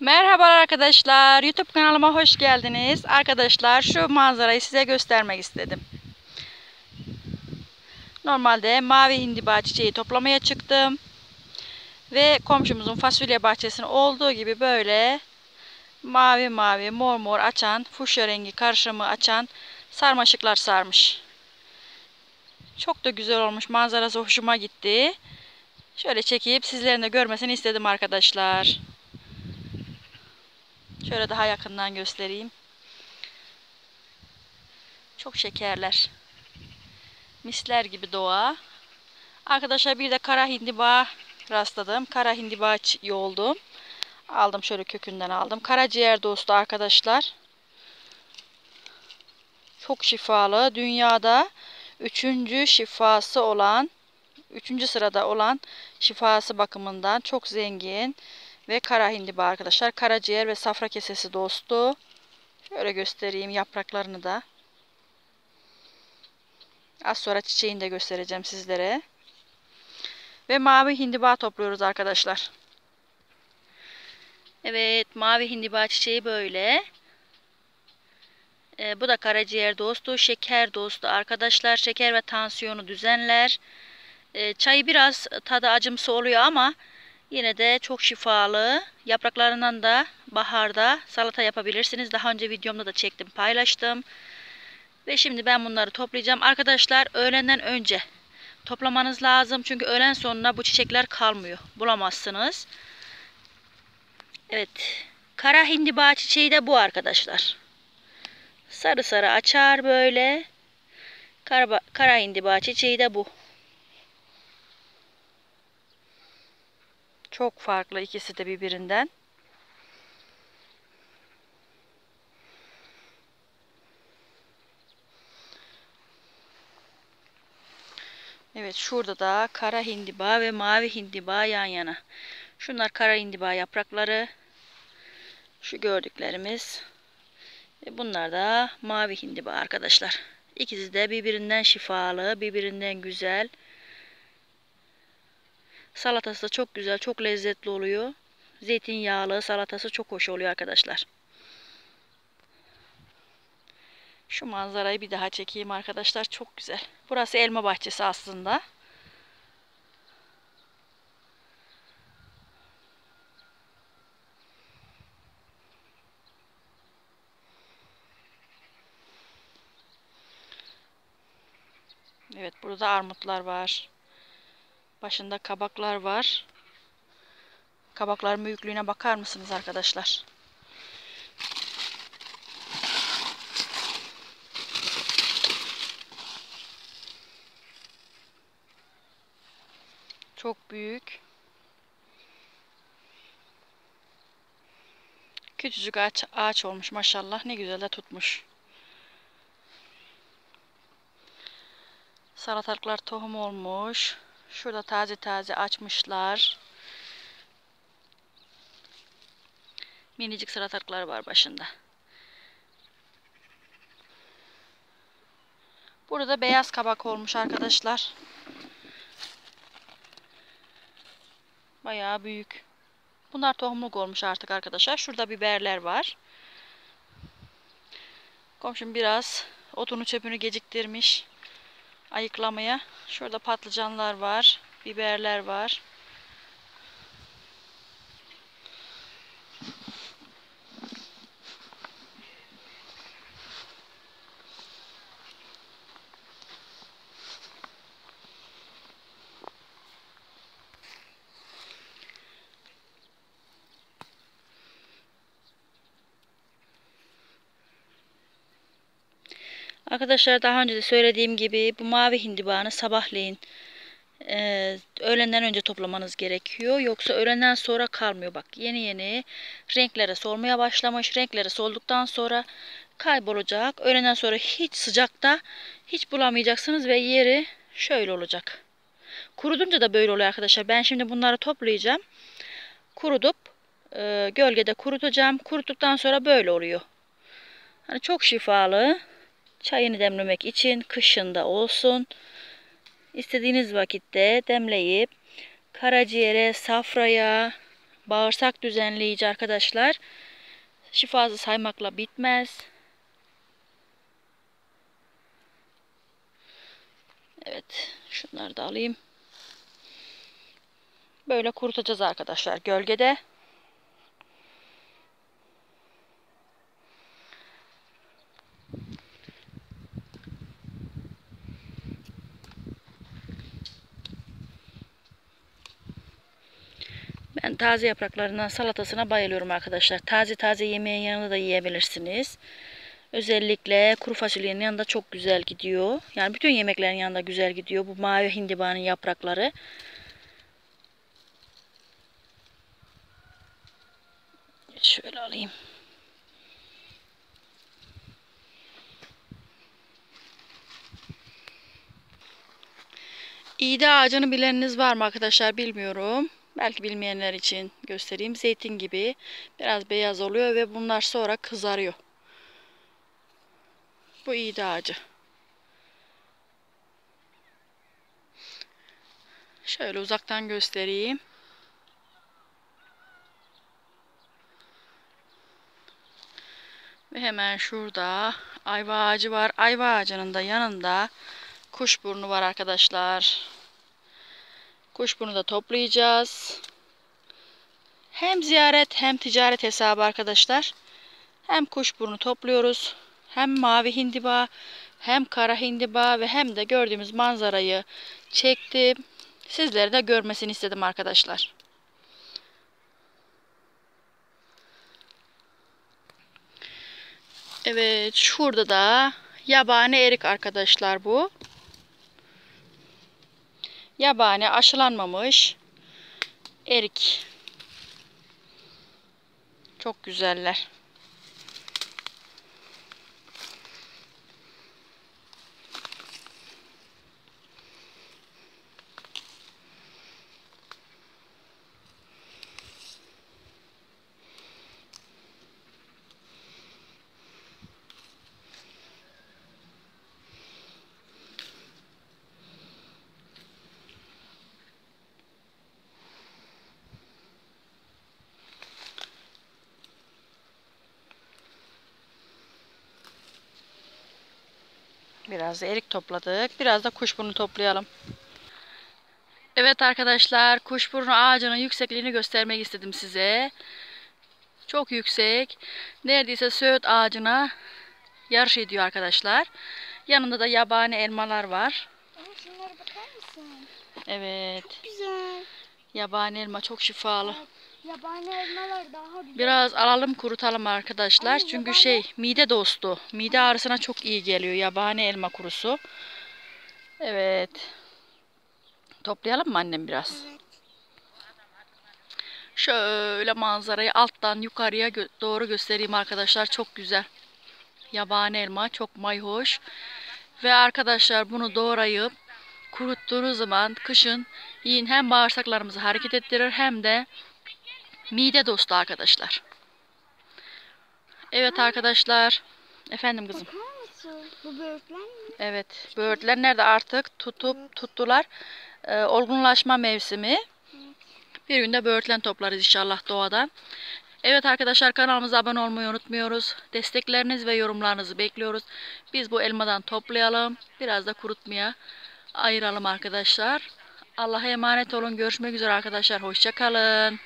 Merhaba arkadaşlar. YouTube kanalıma hoş geldiniz. Arkadaşlar şu manzarayı size göstermek istedim. Normalde mavi hindiba çiçeği toplamaya çıktım. Ve komşumuzun fasulye bahçesinin olduğu gibi böyle mavi mavi mor mor açan, fuşya rengi karışımı açan sarmaşıklar sarmış. Çok da güzel olmuş. Manzarası hoşuma gitti. Şöyle çekip sizlerin de görmesini istedim arkadaşlar. Şöyle daha yakından göstereyim. Çok şekerler. Misler gibi doğa. Arkadaşlar bir de kara hindiba rastladım. Kara hindiba yoldum. Aldım şöyle kökünden aldım. Karaciğer dostu arkadaşlar. Çok şifalı. Dünyada üçüncü şifası olan, üçüncü sırada olan şifası bakımından çok zengin. Ve kara hindiba arkadaşlar. Karaciğer ve safra kesesi dostu. Şöyle göstereyim yapraklarını da. Az sonra çiçeğini de göstereceğim sizlere. Ve mavi hindiba topluyoruz arkadaşlar. Evet mavi hindiba çiçeği böyle. Ee, bu da karaciğer dostu, şeker dostu arkadaşlar. Şeker ve tansiyonu düzenler. Ee, çayı biraz tadı acımsı oluyor ama Yine de çok şifalı. Yapraklarından da baharda salata yapabilirsiniz. Daha önce videomda da çektim, paylaştım. Ve şimdi ben bunları toplayacağım. Arkadaşlar öğlenden önce toplamanız lazım. Çünkü öğlen sonuna bu çiçekler kalmıyor. Bulamazsınız. Evet. Kara hindiba çiçeği de bu arkadaşlar. Sarı sarı açar böyle. Kara, kara hindiba çiçeği de bu. Çok farklı ikisi de birbirinden. Evet şurada da kara hindiba ve mavi hindiba yan yana. Şunlar kara hindiba yaprakları. Şu gördüklerimiz. Bunlar da mavi hindiba arkadaşlar. İkisi de birbirinden şifalı, birbirinden güzel. Salatası da çok güzel, çok lezzetli oluyor. Zeytinyağlı salatası çok hoş oluyor arkadaşlar. Şu manzarayı bir daha çekeyim arkadaşlar. Çok güzel. Burası elma bahçesi aslında. Evet burada armutlar var. Başında kabaklar var. Kabakların büyüklüğüne bakar mısınız arkadaşlar? Çok büyük. Küçücük ağaç, ağaç olmuş maşallah. Ne güzel de tutmuş. Salatalıklar tohum olmuş. Şurada taze taze açmışlar. Minicik salatalıklar var başında. Burada beyaz kabak olmuş arkadaşlar. Bayağı büyük. Bunlar tohumluk olmuş artık arkadaşlar. Şurada biberler var. Komşum biraz otunu çöpünü geciktirmiş ayıklamaya. Şurada patlıcanlar var, biberler var. Arkadaşlar daha önce de söylediğim gibi bu mavi hindibanı sabahleyin e, öğlenden önce toplamanız gerekiyor. Yoksa öğlenden sonra kalmıyor. Bak yeni yeni renklere solmaya başlamış. Renkleri solduktan sonra kaybolacak. Öğlenden sonra hiç sıcakta hiç bulamayacaksınız ve yeri şöyle olacak. Kurudunca da böyle oluyor arkadaşlar. Ben şimdi bunları toplayacağım. Kurudup e, gölgede kurutacağım. Kuruttuktan sonra böyle oluyor. Hani çok şifalı. Çayını demlemek için kışında olsun. İstediğiniz vakitte demleyip karaciğere, safraya, Bağırsak düzenleyici arkadaşlar. Şifası saymakla bitmez. Evet. Şunları da alayım. Böyle kurutacağız arkadaşlar gölgede. Ben taze yapraklarından salatasına bayılıyorum arkadaşlar. Taze taze yemeğin yanında da yiyebilirsiniz. Özellikle kuru fasulyenin yanında çok güzel gidiyor. Yani bütün yemeklerin yanında güzel gidiyor. Bu mavi hindibanın yaprakları. Şöyle alayım. İğde ağacını bileniniz var mı arkadaşlar bilmiyorum. Belki bilmeyenler için göstereyim. Zeytin gibi biraz beyaz oluyor ve bunlar sonra kızarıyor. Bu iğde ağacı. Şöyle uzaktan göstereyim. Ve hemen şurada ayva ağacı var. Ayva ağacının da yanında kuşburnu var arkadaşlar. Kuşburnu da toplayacağız. Hem ziyaret hem ticaret hesabı arkadaşlar. Hem kuşburnu topluyoruz. Hem mavi hindiba hem kara hindiba ve hem de gördüğümüz manzarayı çektim. Sizlere de görmesini istedim arkadaşlar. Evet şurada da yabani erik arkadaşlar bu. Yabani aşılanmamış erik. Çok güzeller. Biraz da erik topladık. Biraz da kuşburnu toplayalım. Evet arkadaşlar kuşburnu ağacının yüksekliğini göstermek istedim size. Çok yüksek. Neredeyse söğüt ağacına yarış ediyor arkadaşlar. Yanında da yabani elmalar var. şunlara bakar mısın? Evet. Çok güzel. Yabani elma çok şifalı. Yabani elmalar daha güzel. Biraz alalım kurutalım arkadaşlar. Ay, Çünkü yabani- şey mide dostu. Mide ağrısına çok iyi geliyor yabani elma kurusu. Evet. Toplayalım mı annem biraz? Evet. Şöyle manzarayı alttan yukarıya gö- doğru göstereyim arkadaşlar. Çok güzel. Yabani elma çok mayhoş. Ve arkadaşlar bunu doğrayıp kuruttuğunuz zaman kışın yiyin hem bağırsaklarımızı hareket ettirir hem de mide dostu arkadaşlar. Evet arkadaşlar. Efendim kızım. Bu böğürtlen mi? Evet. Böğürtlenler de artık tutup tuttular. Ee, olgunlaşma mevsimi. Bir günde böğürtlen toplarız inşallah doğadan. Evet arkadaşlar kanalımıza abone olmayı unutmuyoruz. Destekleriniz ve yorumlarınızı bekliyoruz. Biz bu elmadan toplayalım. Biraz da kurutmaya ayıralım arkadaşlar. Allah'a emanet olun. Görüşmek üzere arkadaşlar. Hoşçakalın.